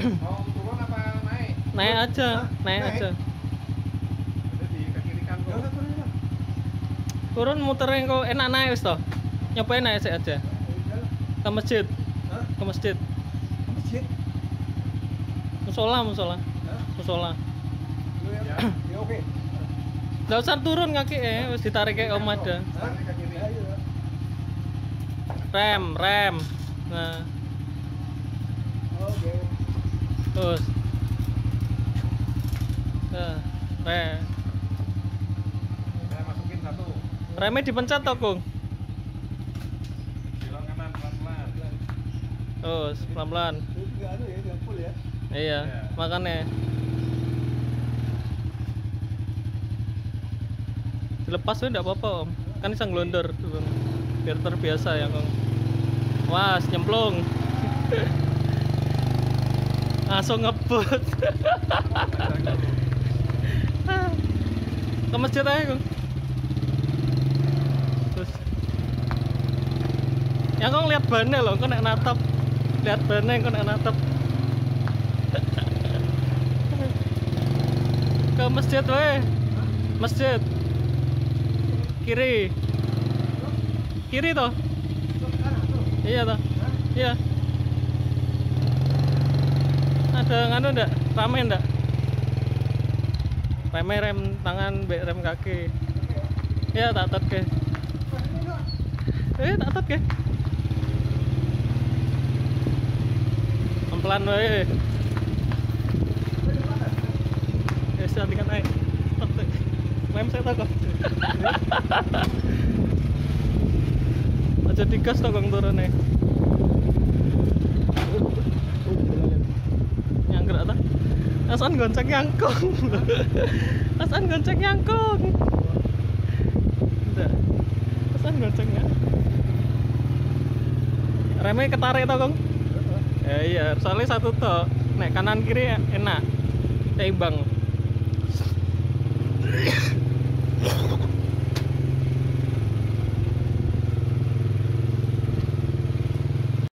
Mau turun apa naik? naik aja naik Naik? aja turun muterin kok enak naik wis toh nyobain naik sih aja ke masjid Hah? ke masjid Ke masjid. musola musola Hah? musola ya. Oke. nggak usah turun kaki eh wis ditarik kayak om ada rem rem nah Oke. Terus. Nah, rem Saya masukin satu. remnya dipencet toh kung Belok kanan pelan-pelan. terus pelan pelan Itu juga anu ya, ya. iya Iya. makanya. Dilepas tuh enggak apa-apa om. Kan bisa ngelondor biar terbiasa ya kong was nyemplung langsung ngebut. Ke masjid aja kong terus. Ya kong lihat bannya loh. Kok nek natap? Lihat bannya kok nek natap? Ke masjid weh. Masjid. Kiri. Kiri toh? Iya toh? Iya ada nganu ndak? Rame ndak? Rame rem tangan be rem kaki. Iya tak tet ke? Eh tak tet ke? Pelan wae. Ya sudah tinggal naik. Tet. rem saya tak kok aja digas toh kong turun nih Asan gonceng yangkong. Asan gonceng yangkong. Enggak. Asan gonceng ya. Remnya ketarik tau kong? Ya iya, soalnya satu to. Nek kanan kiri enak. Seimbang.